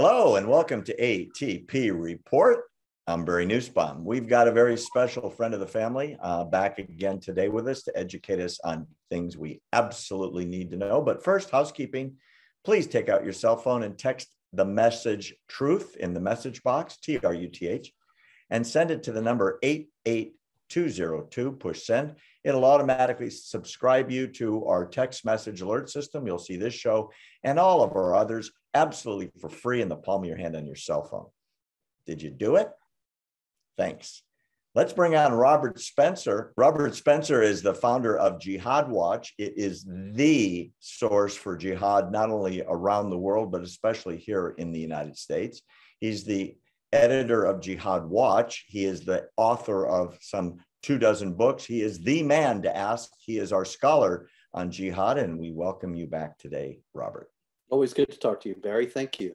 Hello and welcome to ATP Report. I'm Barry Nussbaum. We've got a very special friend of the family uh, back again today with us to educate us on things we absolutely need to know. But first, housekeeping. Please take out your cell phone and text the message truth in the message box, T R U T H, and send it to the number 88202. Push send. It'll automatically subscribe you to our text message alert system. You'll see this show and all of our others absolutely for free in the palm of your hand on your cell phone. Did you do it? Thanks. Let's bring on Robert Spencer. Robert Spencer is the founder of Jihad Watch. It is the source for jihad, not only around the world, but especially here in the United States. He's the editor of Jihad Watch. He is the author of some two dozen books. He is the man to ask. He is our scholar on jihad, and we welcome you back today, Robert. Always good to talk to you, Barry. Thank you.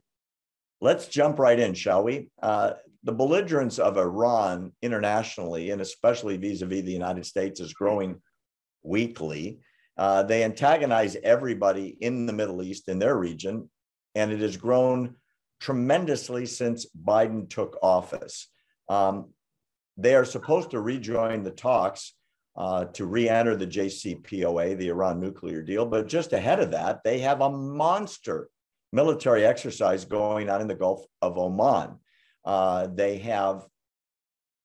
Let's jump right in, shall we? Uh, the belligerence of Iran internationally, and especially vis a vis the United States, is growing weekly. Uh, they antagonize everybody in the Middle East, in their region, and it has grown tremendously since Biden took office. Um, they are supposed to rejoin the talks uh, to re enter the JCPOA, the Iran nuclear deal. But just ahead of that, they have a monster military exercise going on in the Gulf of Oman. Uh, they have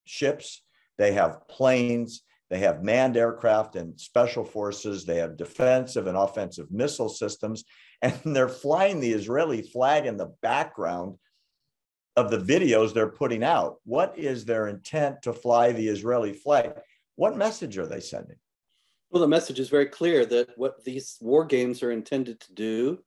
ships, they have planes, they have manned aircraft and special forces, they have defensive and offensive missile systems, and they're flying the Israeli flag in the background of the videos they're putting out. What is their intent to fly the Israeli flag? What message are they sending? Well, the message is very clear that what these war games are intended to do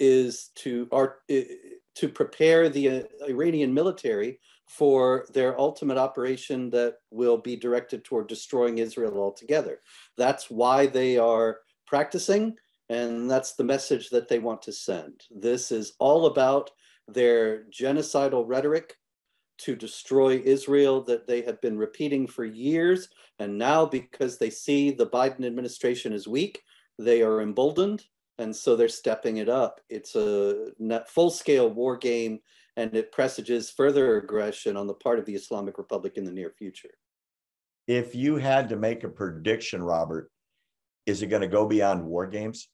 is to are to prepare the uh, Iranian military for their ultimate operation that will be directed toward destroying Israel altogether. That's why they are practicing, and that's the message that they want to send. This is all about their genocidal rhetoric to destroy Israel that they have been repeating for years. And now, because they see the Biden administration is weak, they are emboldened. And so they're stepping it up. It's a full scale war game, and it presages further aggression on the part of the Islamic Republic in the near future. If you had to make a prediction, Robert, is it going to go beyond war games?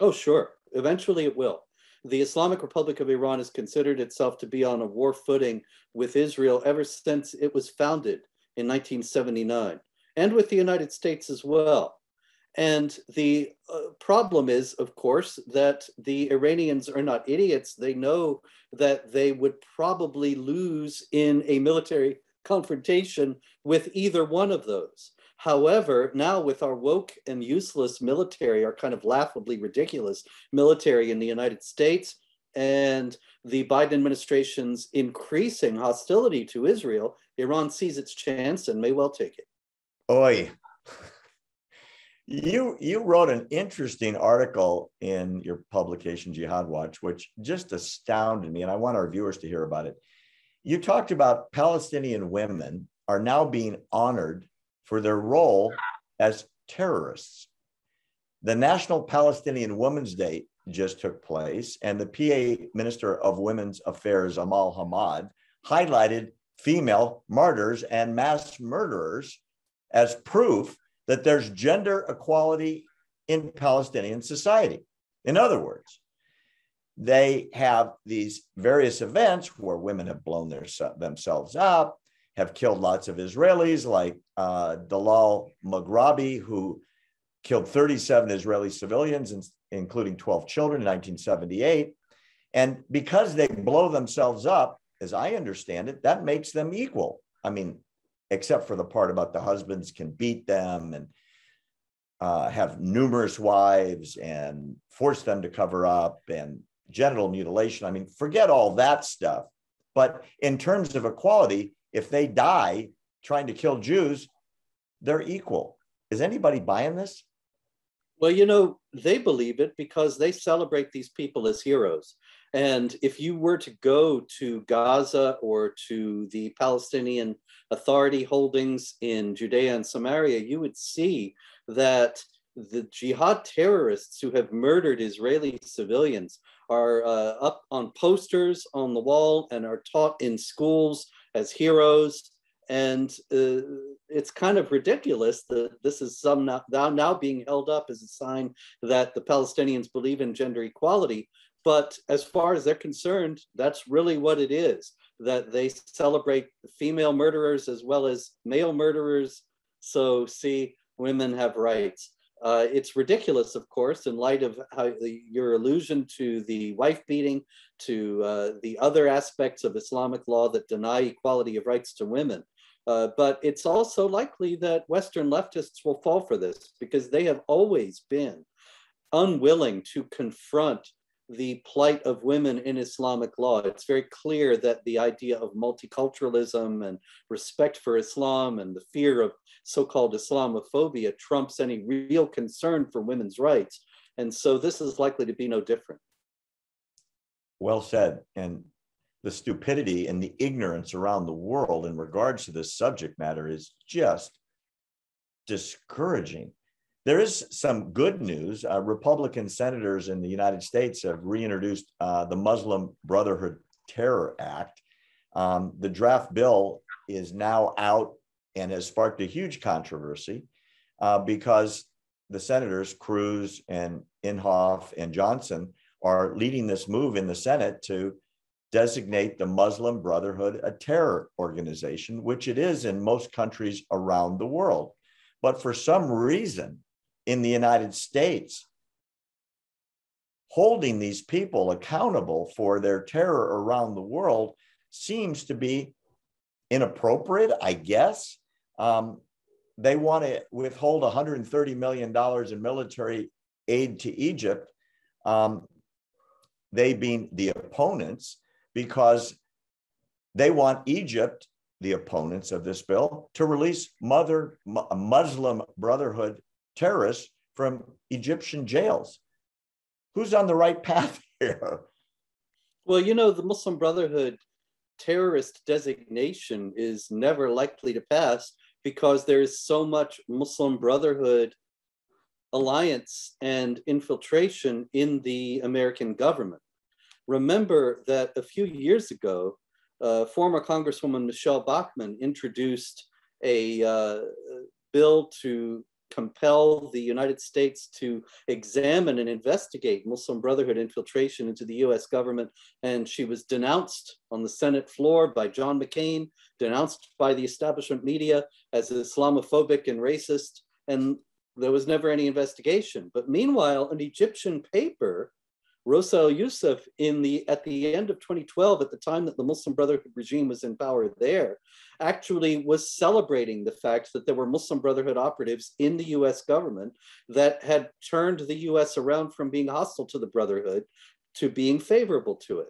Oh, sure. Eventually it will the Islamic Republic of Iran has considered itself to be on a war footing with Israel ever since it was founded in 1979, and with the United States as well. And the uh, problem is, of course, that the Iranians are not idiots. They know that they would probably lose in a military confrontation with either one of those. However, now with our woke and useless military, our kind of laughably ridiculous military in the United States, and the Biden administration's increasing hostility to Israel, Iran sees its chance and may well take it. Oi. You you wrote an interesting article in your publication Jihad Watch, which just astounded me, and I want our viewers to hear about it. You talked about Palestinian women are now being honored for their role as terrorists. The National Palestinian Women's Day just took place, and the PA Minister of Women's Affairs, Amal Hamad, highlighted female martyrs and mass murderers as proof that there's gender equality in Palestinian society. In other words, they have these various events where women have blown their, themselves up, have killed lots of Israelis, like uh, Dalal Mughrabi, who killed 37 Israeli civilians, including 12 children in 1978. And because they blow themselves up, as I understand it, that makes them equal. I mean, except for the part about the husbands can beat them and uh, have numerous wives and force them to cover up and genital mutilation. I mean, forget all that stuff. But in terms of equality, if they die trying to kill Jews, they're equal. Is anybody buying this? Well, you know, they believe it because they celebrate these people as heroes. And if you were to go to Gaza or to the Palestinian Authority holdings in Judea and Samaria, you would see that the jihad terrorists who have murdered Israeli civilians are uh, up on posters on the wall and are taught in schools as heroes. And uh, it's kind of ridiculous that this is some now, now being held up as a sign that the Palestinians believe in gender equality. But as far as they're concerned, that's really what it is that they celebrate female murderers as well as male murderers. So, see, women have rights. Uh, it's ridiculous, of course, in light of the, your allusion to the wife beating, to uh, the other aspects of Islamic law that deny equality of rights to women. Uh, but it's also likely that Western leftists will fall for this because they have always been unwilling to confront the plight of women in Islamic law. It's very clear that the idea of multiculturalism and respect for Islam and the fear of so called Islamophobia trumps any real concern for women's rights. And so this is likely to be no different. Well said. And the stupidity and the ignorance around the world in regards to this subject matter is just discouraging. There is some good news. Uh, Republican senators in the United States have reintroduced uh, the Muslim Brotherhood Terror Act. Um, the draft bill is now out and has sparked a huge controversy uh, because the senators, Cruz and Inhofe and Johnson, are leading this move in the Senate to designate the Muslim Brotherhood a terror organization, which it is in most countries around the world. But for some reason, in the United States holding these people accountable for their terror around the world seems to be inappropriate, I guess. Um, they want to withhold $130 million in military aid to Egypt, um, they being the opponents, because they want Egypt, the opponents of this bill, to release Mother Muslim Brotherhood terrorists from Egyptian jails. Who's on the right path here? Well, you know, the Muslim Brotherhood terrorist designation is never likely to pass because there is so much Muslim Brotherhood alliance and infiltration in the American government. Remember that a few years ago, uh, former Congresswoman Michele Bachmann introduced a uh, bill to compel the United States to examine and investigate Muslim Brotherhood infiltration into the US government. And she was denounced on the Senate floor by John McCain, denounced by the establishment media as Islamophobic and racist. And there was never any investigation. But meanwhile, an Egyptian paper Rosa El-Youssef in the at the end of 2012, at the time that the Muslim Brotherhood regime was in power there, actually was celebrating the fact that there were Muslim Brotherhood operatives in the US government that had turned the US around from being hostile to the Brotherhood to being favorable to it.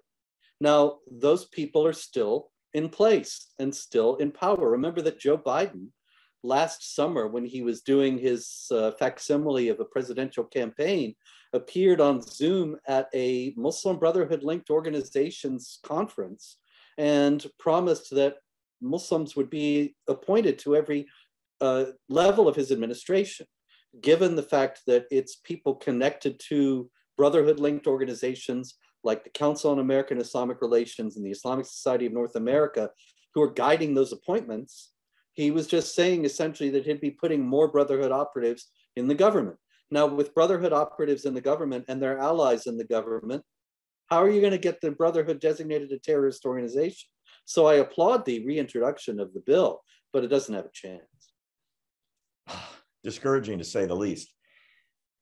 Now, those people are still in place and still in power. Remember that Joe Biden last summer, when he was doing his uh, facsimile of a presidential campaign, appeared on Zoom at a Muslim Brotherhood linked organizations conference and promised that Muslims would be appointed to every uh, level of his administration, given the fact that it's people connected to Brotherhood linked organizations like the Council on American Islamic Relations and the Islamic Society of North America who are guiding those appointments. He was just saying essentially that he'd be putting more Brotherhood operatives in the government. Now, with Brotherhood operatives in the government and their allies in the government, how are you going to get the Brotherhood designated a terrorist organization? So I applaud the reintroduction of the bill, but it doesn't have a chance. Discouraging to say the least.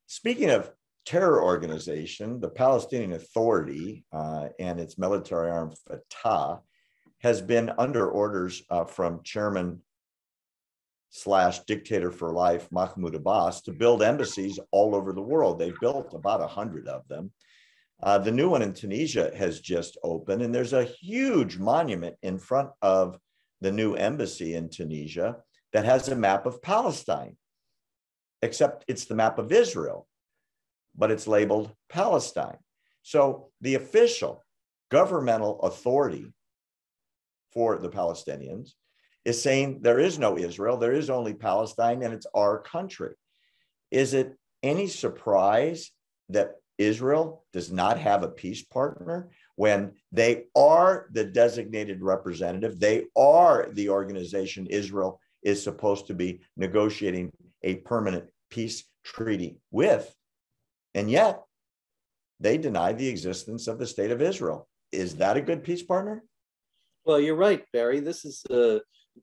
Speaking of terror organization, the Palestinian Authority uh, and its military arm Fatah has been under orders uh, from Chairman slash dictator for life, Mahmoud Abbas, to build embassies all over the world. They've built about a hundred of them. Uh, the new one in Tunisia has just opened, and there's a huge monument in front of the new embassy in Tunisia that has a map of Palestine, except it's the map of Israel, but it's labeled Palestine. So the official governmental authority for the Palestinians is saying there is no Israel, there is only Palestine, and it's our country. Is it any surprise that Israel does not have a peace partner when they are the designated representative? They are the organization Israel is supposed to be negotiating a permanent peace treaty with. And yet, they deny the existence of the state of Israel. Is that a good peace partner? Well, you're right, Barry. This is uh,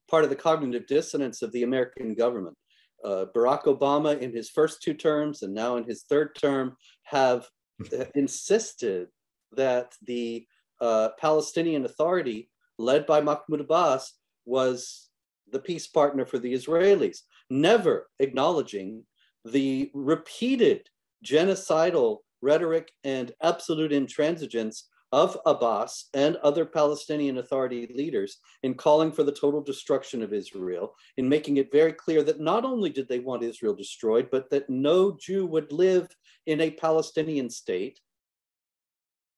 part of the cognitive dissonance of the American government. Uh, Barack Obama, in his first two terms and now in his third term, have insisted that the uh, Palestinian Authority, led by Mahmoud Abbas, was the peace partner for the Israelis, never acknowledging the repeated genocidal rhetoric and absolute intransigence of Abbas and other Palestinian Authority leaders in calling for the total destruction of Israel, in making it very clear that not only did they want Israel destroyed, but that no Jew would live in a Palestinian state.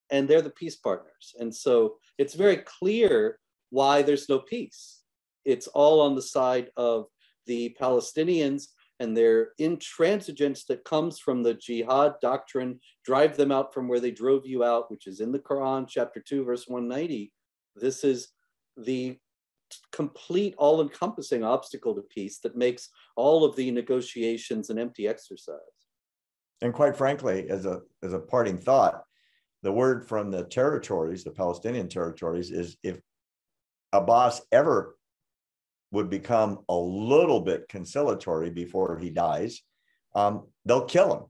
And they're the peace partners. And so it's very clear why there's no peace. It's all on the side of the Palestinians and their intransigence that comes from the jihad doctrine, drive them out from where they drove you out, which is in the Quran, chapter 2, verse 190. This is the complete, all encompassing obstacle to peace that makes all of the negotiations an empty exercise. And quite frankly, as a, as a parting thought, the word from the territories, the Palestinian territories, is if Abbas ever would become a little bit conciliatory before he dies, um, they'll kill him.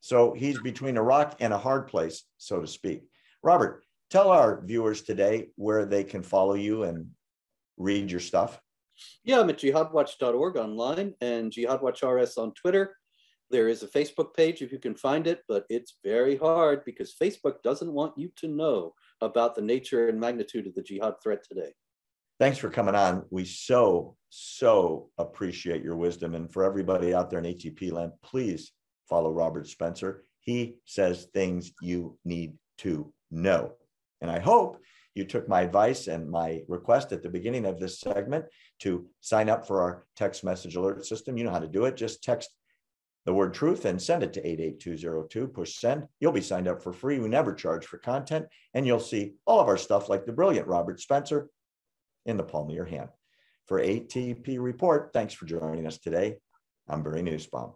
So he's between a rock and a hard place, so to speak. Robert, tell our viewers today where they can follow you and read your stuff. Yeah, I'm at jihadwatch.org online and jihadwatchrs on Twitter. There is a Facebook page if you can find it, but it's very hard because Facebook doesn't want you to know about the nature and magnitude of the jihad threat today thanks for coming on. We so, so appreciate your wisdom. And for everybody out there in ATP land, please follow Robert Spencer. He says things you need to know. And I hope you took my advice and my request at the beginning of this segment to sign up for our text message alert system. You know how to do it. Just text the word truth and send it to 88202. Push send. You'll be signed up for free. We never charge for content. And you'll see all of our stuff like the brilliant Robert Spencer in the palm of your hand. For ATP Report, thanks for joining us today. I'm Barry Nussbaum.